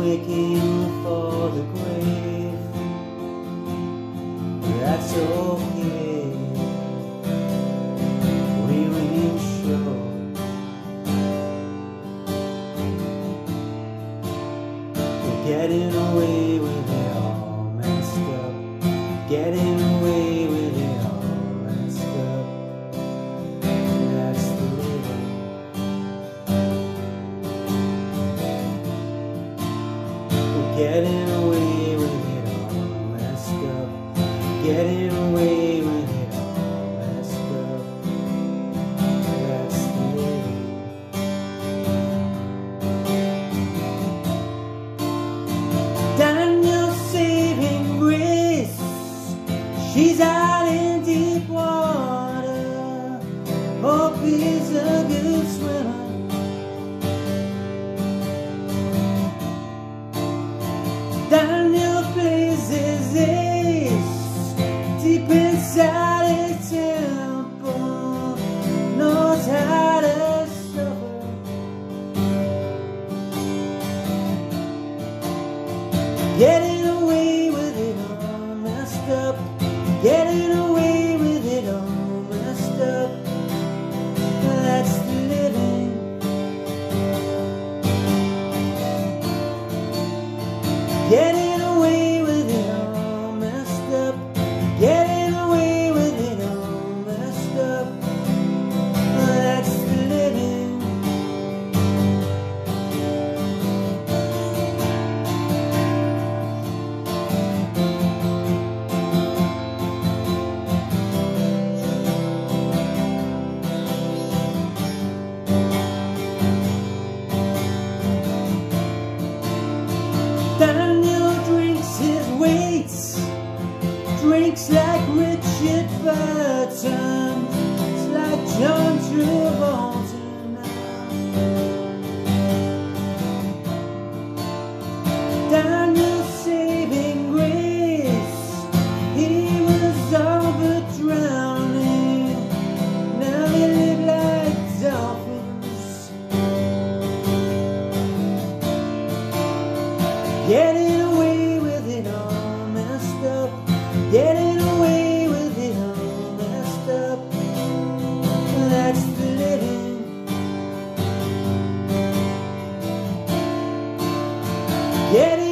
making for the grave. That's okay. We ain't sure. We're getting away getting away with it all messed up. Getting away with it all messed up. That's the living. Daniel saving grace. She's out in deep water. Hope he's a good swimmer. Getting away with it all messed up. Getting away with it all messed up. That's the living. Getting drinks like Richard Burton, it's like John Travolta now. Saving grace, he was drowning, now they live like dolphins. Getting